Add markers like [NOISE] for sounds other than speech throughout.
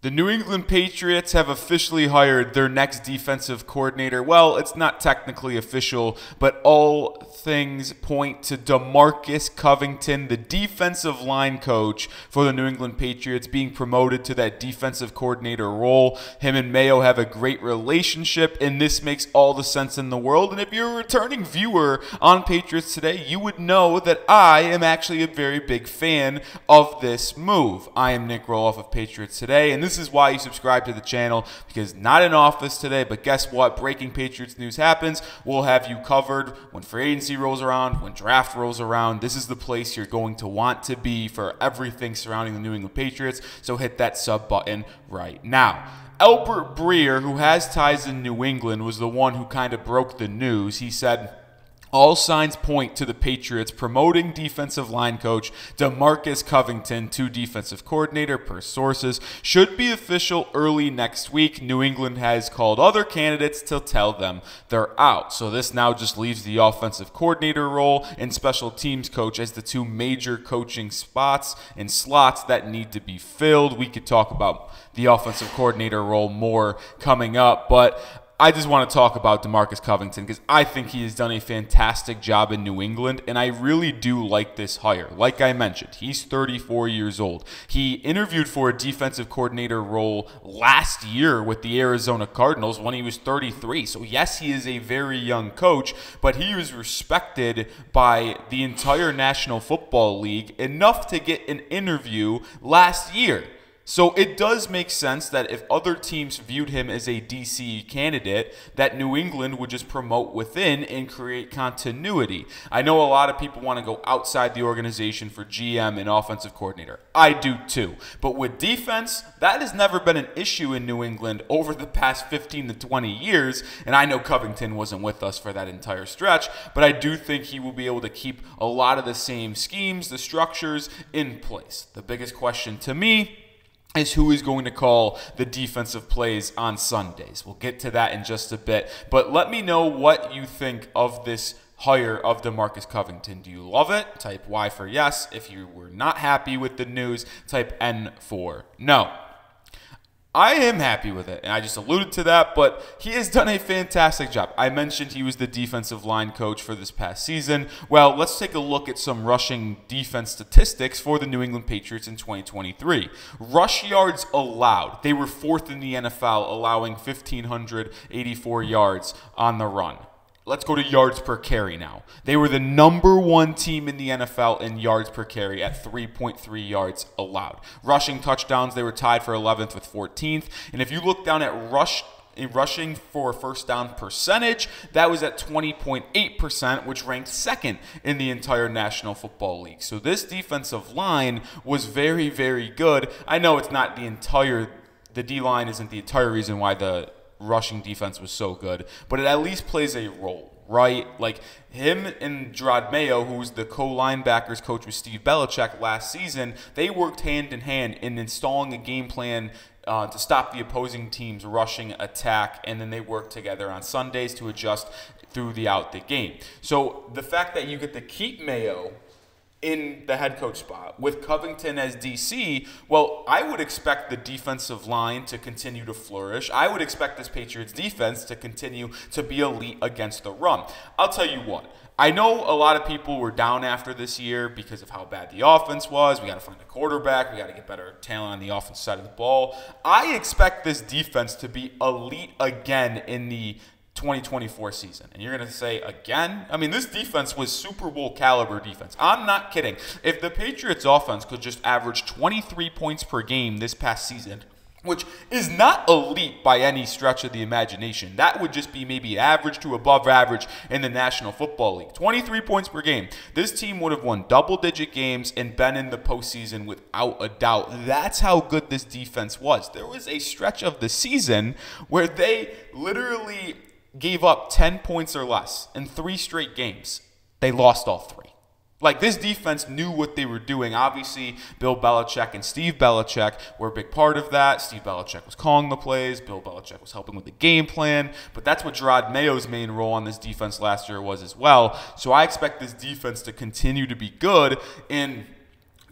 The New England Patriots have officially hired their next defensive coordinator. Well, it's not technically official, but all things point to DeMarcus Covington, the defensive line coach for the New England Patriots, being promoted to that defensive coordinator role. Him and Mayo have a great relationship, and this makes all the sense in the world. And if you're a returning viewer on Patriots today, you would know that I am actually a very big fan of this move. I am Nick Roloff of Patriots Today, and this is why you subscribe to the channel because not in office today, but guess what? Breaking Patriots news happens. We'll have you covered when free agency rolls around, when draft rolls around. This is the place you're going to want to be for everything surrounding the New England Patriots. So hit that sub button right now. Albert Breer, who has ties in New England, was the one who kind of broke the news. He said, all signs point to the Patriots promoting defensive line coach DeMarcus Covington to defensive coordinator per sources. Should be official early next week. New England has called other candidates to tell them they're out. So this now just leaves the offensive coordinator role and special teams coach as the two major coaching spots and slots that need to be filled. We could talk about the offensive coordinator role more coming up, but I just want to talk about DeMarcus Covington because I think he has done a fantastic job in New England, and I really do like this hire. Like I mentioned, he's 34 years old. He interviewed for a defensive coordinator role last year with the Arizona Cardinals when he was 33. So, yes, he is a very young coach, but he was respected by the entire National Football League enough to get an interview last year. So it does make sense that if other teams viewed him as a DC candidate, that New England would just promote within and create continuity. I know a lot of people want to go outside the organization for GM and offensive coordinator. I do too. But with defense, that has never been an issue in New England over the past 15 to 20 years. And I know Covington wasn't with us for that entire stretch, but I do think he will be able to keep a lot of the same schemes, the structures in place. The biggest question to me is who is going to call the defensive plays on Sundays. We'll get to that in just a bit. But let me know what you think of this hire of DeMarcus Covington. Do you love it? Type Y for yes. If you were not happy with the news, type N for no. I am happy with it, and I just alluded to that, but he has done a fantastic job. I mentioned he was the defensive line coach for this past season. Well, let's take a look at some rushing defense statistics for the New England Patriots in 2023. Rush yards allowed, they were fourth in the NFL, allowing 1,584 yards on the run. Let's go to yards per carry now. They were the number one team in the NFL in yards per carry at 3.3 yards allowed. Rushing touchdowns, they were tied for 11th with 14th. And if you look down at rush eh, rushing for first down percentage, that was at 20.8%, which ranked second in the entire National Football League. So this defensive line was very, very good. I know it's not the entire, the D line isn't the entire reason why the rushing defense was so good, but it at least plays a role, right? Like him and Jerod Mayo, who was the co-linebackers coach with Steve Belichick last season, they worked hand in hand in installing a game plan uh, to stop the opposing team's rushing attack, and then they worked together on Sundays to adjust throughout the out the game. So the fact that you get to keep Mayo in the head coach spot with Covington as DC, well, I would expect the defensive line to continue to flourish. I would expect this Patriots defense to continue to be elite against the run. I'll tell you what. I know a lot of people were down after this year because of how bad the offense was. We got to find a quarterback. We got to get better talent on the offense side of the ball. I expect this defense to be elite again in the 2024 season. And you're going to say again? I mean, this defense was Super Bowl caliber defense. I'm not kidding. If the Patriots offense could just average 23 points per game this past season, which is not elite by any stretch of the imagination. That would just be maybe average to above average in the National Football League. 23 points per game. This team would have won double digit games and been in the postseason without a doubt. That's how good this defense was. There was a stretch of the season where they literally gave up 10 points or less in three straight games. They lost all three. Like this defense knew what they were doing. Obviously, Bill Belichick and Steve Belichick were a big part of that. Steve Belichick was calling the plays. Bill Belichick was helping with the game plan. But that's what Jerod Mayo's main role on this defense last year was as well. So I expect this defense to continue to be good. And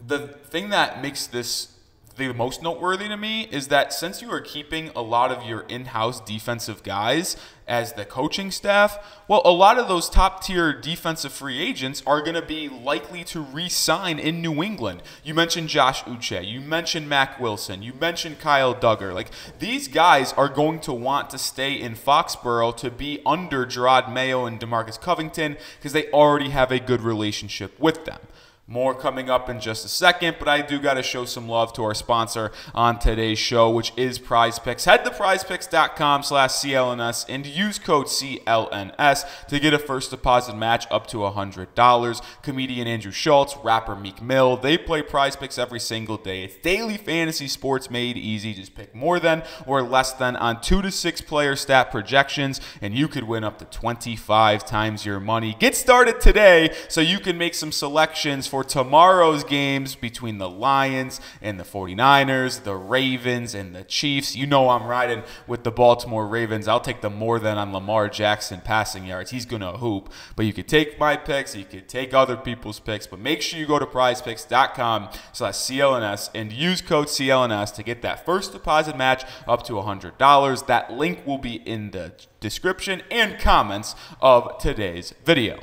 the thing that makes this the most noteworthy to me is that since you are keeping a lot of your in-house defensive guys as the coaching staff, well, a lot of those top tier defensive free agents are going to be likely to re-sign in New England. You mentioned Josh Uche, you mentioned Mack Wilson, you mentioned Kyle Dugger. Like these guys are going to want to stay in Foxborough to be under Jerod Mayo and DeMarcus Covington because they already have a good relationship with them. More coming up in just a second, but I do got to show some love to our sponsor on today's show, which is Prize Picks. Head to prizepicks.com slash CLNS and use code CLNS to get a first deposit match up to $100. Comedian Andrew Schulz, rapper Meek Mill, they play Prize Picks every single day. It's daily fantasy sports made easy. Just pick more than or less than on two to six player stat projections, and you could win up to 25 times your money. Get started today so you can make some selections for for tomorrow's games between the Lions and the 49ers, the Ravens and the Chiefs. You know I'm riding with the Baltimore Ravens. I'll take the more than on Lamar Jackson passing yards. He's going to hoop. But you could take my picks, you could take other people's picks, but make sure you go to prizepicks.com slash CLNS and use code CLNS to get that first deposit match up to $100. That link will be in the description and comments of today's video.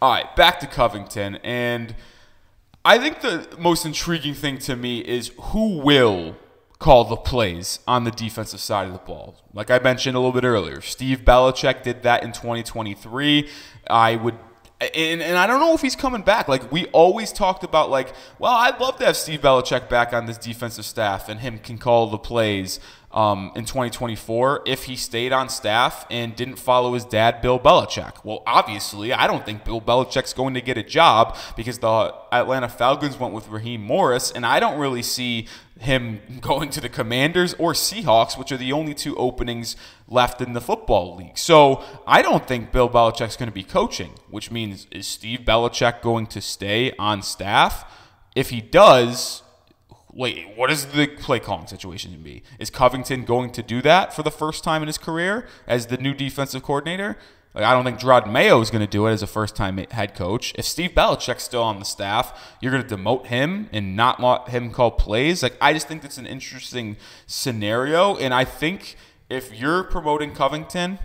All right, back to Covington. And I think the most intriguing thing to me is who will call the plays on the defensive side of the ball. Like I mentioned a little bit earlier, Steve Belichick did that in 2023. I would and, and I don't know if he's coming back. Like we always talked about, like, well, I'd love to have Steve Belichick back on this defensive staff, and him can call the plays um, in 2024 if he stayed on staff and didn't follow his dad, Bill Belichick. Well, obviously, I don't think Bill Belichick's going to get a job because the Atlanta Falcons went with Raheem Morris, and I don't really see him [LAUGHS] going to the Commanders or Seahawks, which are the only two openings left in the football league. So I don't think Bill Belichick's going to be coaching, which means is Steve Belichick going to stay on staff? If he does, wait, what is the play calling situation going to be? Is Covington going to do that for the first time in his career as the new defensive coordinator? Like, I don't think Jerod Mayo is going to do it as a first time head coach. If Steve Belichick's still on the staff, you're going to demote him and not let him call plays. Like, I just think that's an interesting scenario. And I think if you're promoting Covington,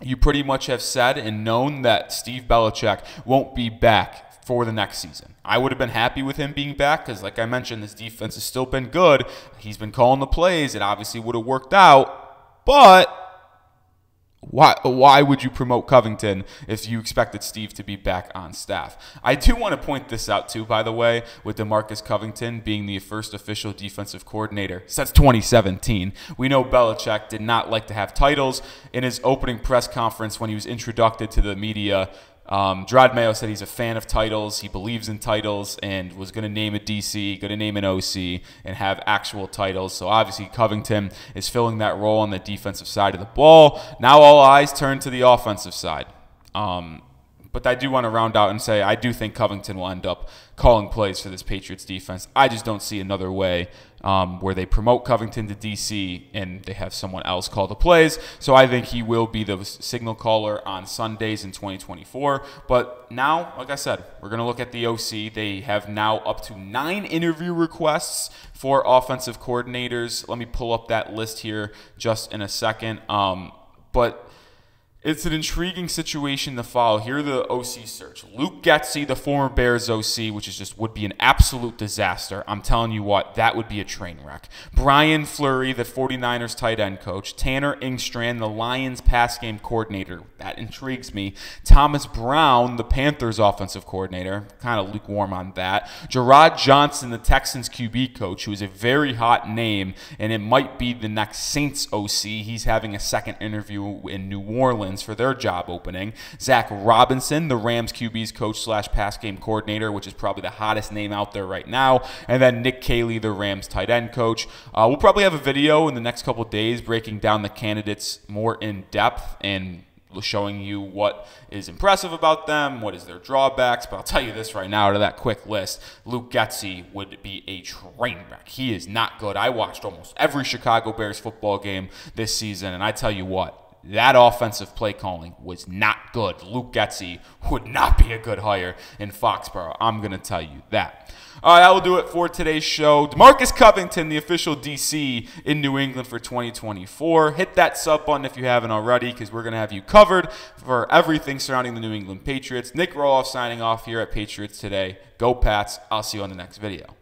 you pretty much have said and known that Steve Belichick won't be back for the next season. I would have been happy with him being back because, like I mentioned, this defense has still been good. He's been calling the plays. It obviously would have worked out, but why why would you promote Covington if you expected Steve to be back on staff? I do want to point this out too, by the way, with DeMarcus Covington being the first official defensive coordinator since 2017. We know Belichick did not like to have titles. In his opening press conference when he was introduced to the media, um, Jerod Mayo said he's a fan of titles. He believes in titles and was going to name a DC, going to name an OC, and have actual titles. So obviously Covington is filling that role on the defensive side of the ball. Now all eyes turn to the offensive side. Um, but I do want to round out and say I do think Covington will end up calling plays for this Patriots defense. I just don't see another way um, where they promote Covington to DC and they have someone else call the plays. So I think he will be the signal caller on Sundays in 2024. But now, like I said, we're going to look at the OC. They have now up to nine interview requests for offensive coordinators. Let me pull up that list here just in a second. Um, but it's an intriguing situation to follow. Here are the OC search. Luke Getsy, the former Bears OC, which is just would be an absolute disaster. I'm telling you what, that would be a train wreck. Brian Fleury, the 49ers tight end coach. Tanner Engstrand, the Lions pass game coordinator. That intrigues me. Thomas Brown, the Panthers offensive coordinator. Kind of lukewarm on that. Jerrod Johnson, the Texans QB coach, who is a very hot name, and it might be the next Saints OC. He's having a second interview in New Orleans for their job opening. Zac Robinson, the Rams QB's coach slash pass game coordinator, which is probably the hottest name out there right now. And then Nick Caley, the Rams tight end coach. Uh, we'll probably have a video in the next couple days breaking down the candidates more in depth and showing you what is impressive about them, what is their drawbacks. But I'll tell you this right now, out of that quick list, Luke Getsy would be a train wreck. He is not good. I watched almost every Chicago Bears football game this season, and I tell you what, that offensive play calling was not good. Luke Getsy would not be a good hire in Foxborough. I'm going to tell you that. All right, that will do it for today's show. Demarcus Covington, the official DC in New England for 2024. Hit that sub button if you haven't already, because we're going to have you covered for everything surrounding the New England Patriots. Nick Roloff signing off here at Patriots Today. Go Pats. I'll see you on the next video.